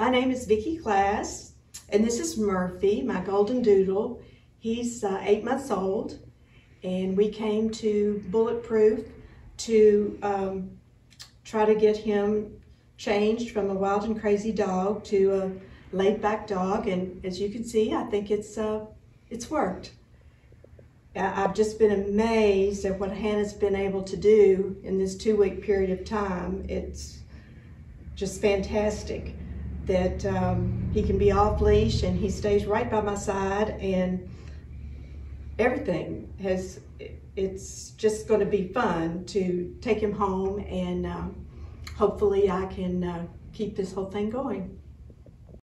My name is Vicki Glass, and this is Murphy, my golden doodle. He's uh, eight months old, and we came to Bulletproof to um, try to get him changed from a wild and crazy dog to a laid back dog. And as you can see, I think it's, uh, it's worked. I've just been amazed at what Hannah's been able to do in this two week period of time. It's just fantastic that um, he can be off leash and he stays right by my side and everything has it's just going to be fun to take him home and uh, hopefully I can uh, keep this whole thing going.